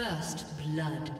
First blood.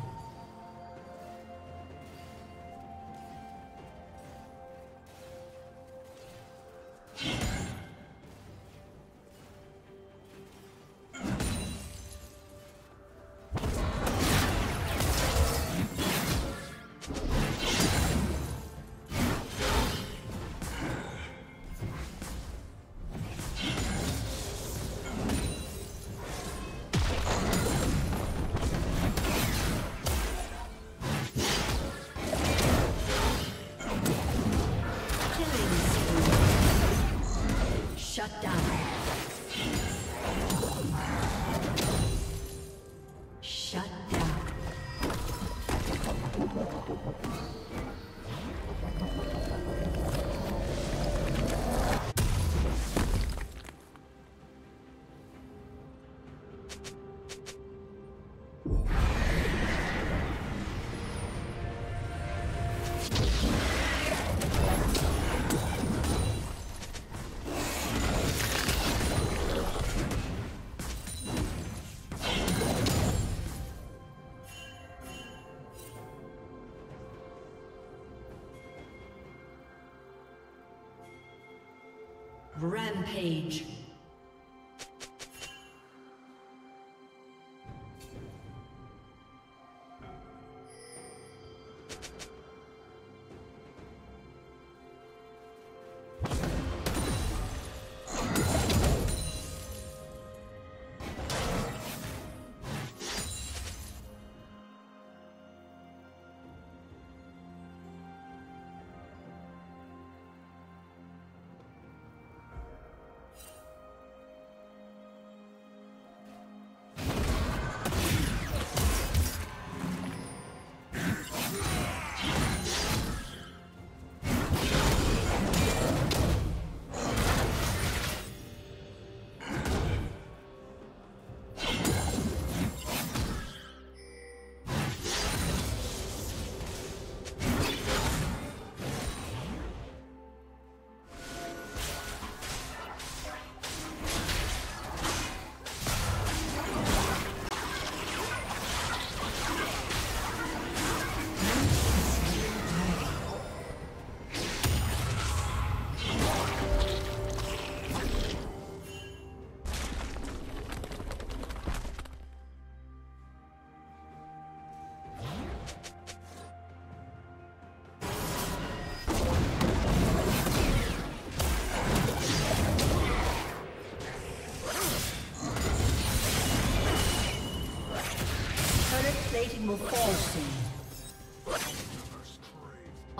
Rampage.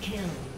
Kill.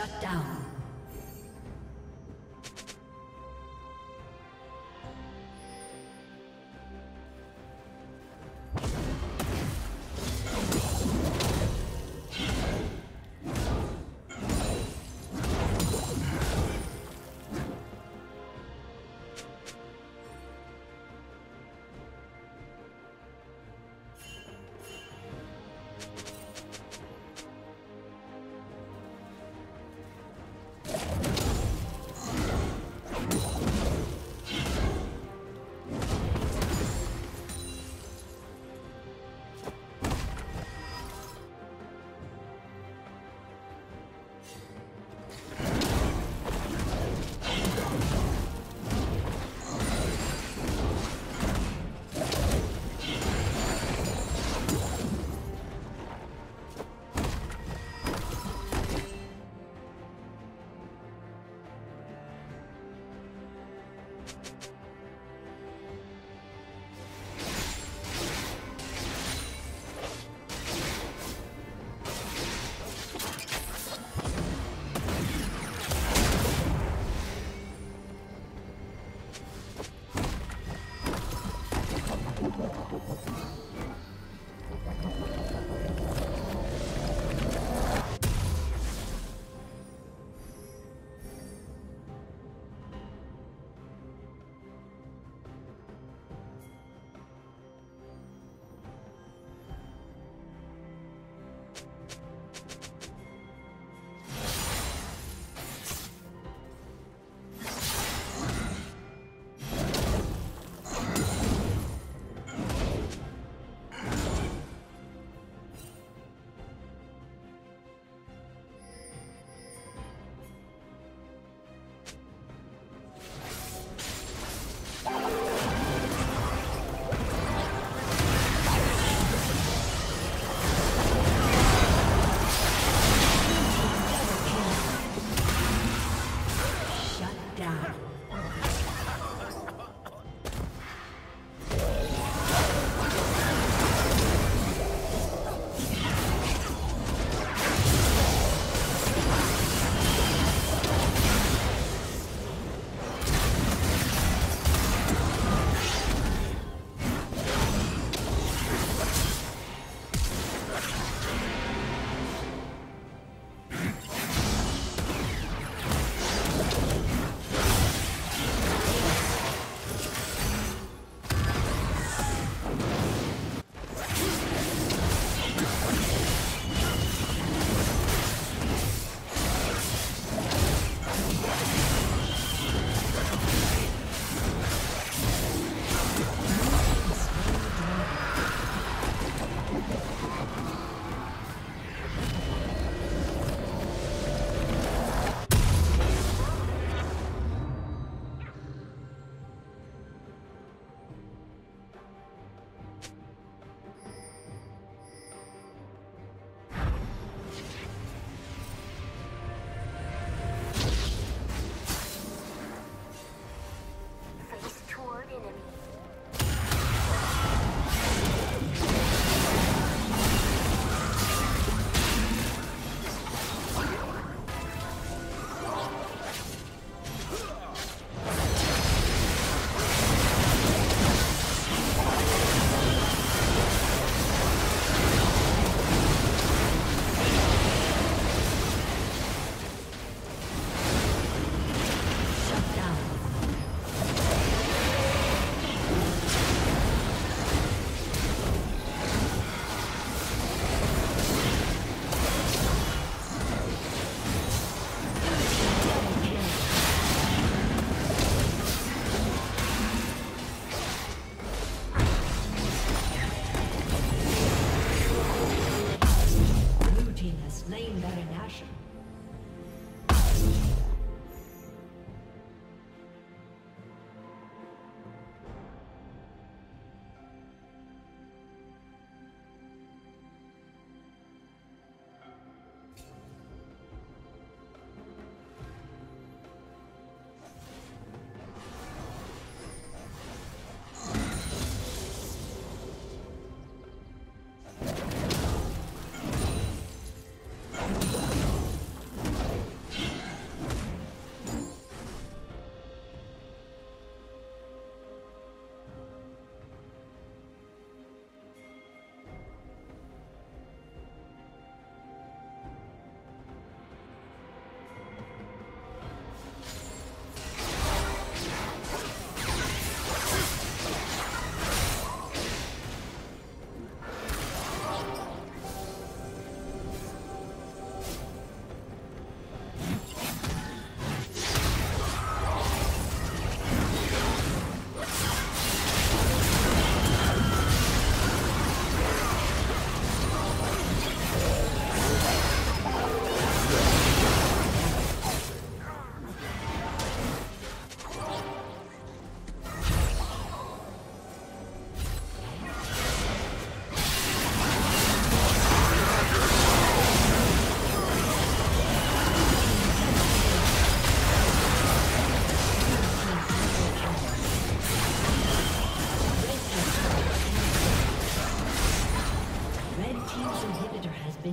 Shut down.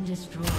destroyed.